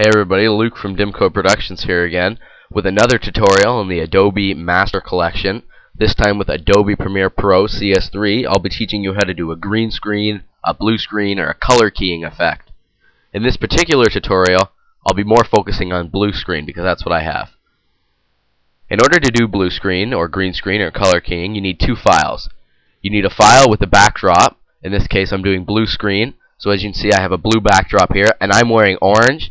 Hey everybody, Luke from Dimco Productions here again with another tutorial in the Adobe Master Collection. This time with Adobe Premiere Pro CS3, I'll be teaching you how to do a green screen, a blue screen, or a color keying effect. In this particular tutorial, I'll be more focusing on blue screen because that's what I have. In order to do blue screen, or green screen, or color keying, you need two files. You need a file with a backdrop. In this case, I'm doing blue screen. So as you can see, I have a blue backdrop here, and I'm wearing orange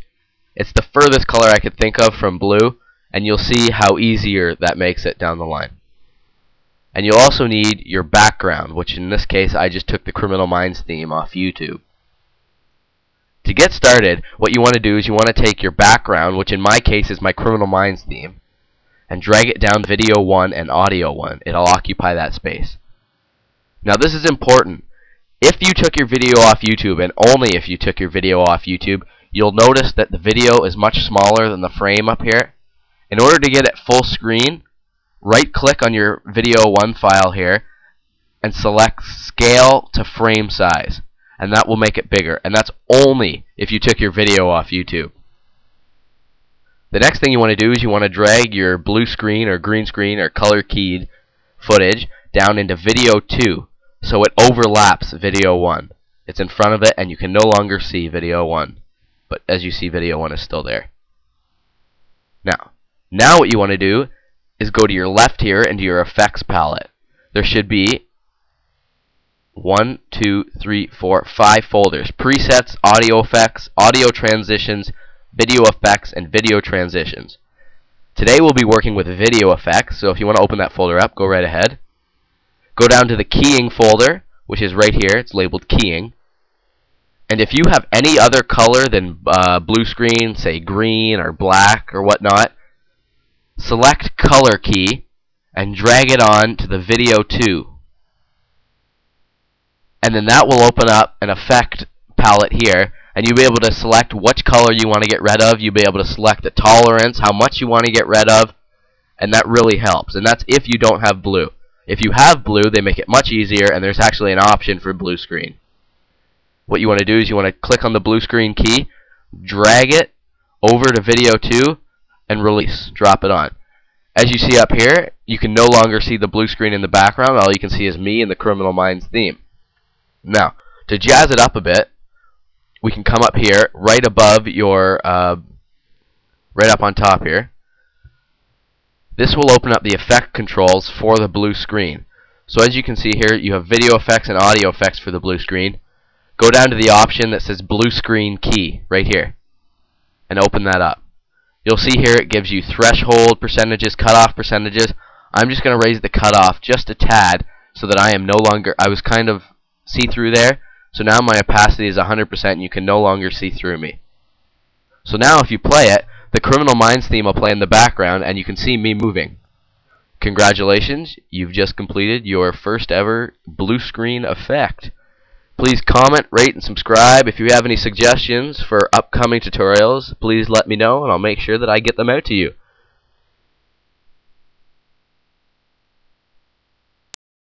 it's the furthest color I could think of from blue, and you'll see how easier that makes it down the line. And you'll also need your background, which in this case I just took the Criminal Minds theme off YouTube. To get started, what you want to do is you want to take your background, which in my case is my Criminal Minds theme, and drag it down Video 1 and Audio 1. It'll occupy that space. Now this is important. If you took your video off YouTube, and only if you took your video off YouTube, you'll notice that the video is much smaller than the frame up here. In order to get it full screen, right click on your video 1 file here and select scale to frame size and that will make it bigger and that's only if you took your video off YouTube. The next thing you want to do is you want to drag your blue screen or green screen or color keyed footage down into video 2 so it overlaps video 1. It's in front of it and you can no longer see video 1 but as you see video 1 is still there. Now, now what you want to do is go to your left here into your effects palette. There should be one, two, three, four, five folders. Presets, audio effects, audio transitions, video effects, and video transitions. Today we'll be working with video effects, so if you want to open that folder up, go right ahead. Go down to the keying folder, which is right here. It's labeled keying. And if you have any other color than uh, blue screen, say green or black or whatnot, select color key and drag it on to the video 2. And then that will open up an effect palette here and you'll be able to select which color you want to get rid of. You'll be able to select the tolerance, how much you want to get rid of, and that really helps. And that's if you don't have blue. If you have blue, they make it much easier, and there's actually an option for blue screen what you want to do is you want to click on the blue screen key, drag it over to video 2, and release. Drop it on. As you see up here, you can no longer see the blue screen in the background. All you can see is me and the Criminal Minds theme. Now, to jazz it up a bit, we can come up here, right above your, uh, right up on top here. This will open up the effect controls for the blue screen. So as you can see here, you have video effects and audio effects for the blue screen go down to the option that says blue screen key right here and open that up. You'll see here it gives you threshold percentages, cutoff percentages. I'm just going to raise the cutoff just a tad so that I am no longer, I was kind of see-through there, so now my opacity is 100% and you can no longer see through me. So now if you play it, the Criminal Minds theme will play in the background and you can see me moving. Congratulations, you've just completed your first ever blue screen effect. Please comment, rate, and subscribe. If you have any suggestions for upcoming tutorials, please let me know and I'll make sure that I get them out to you.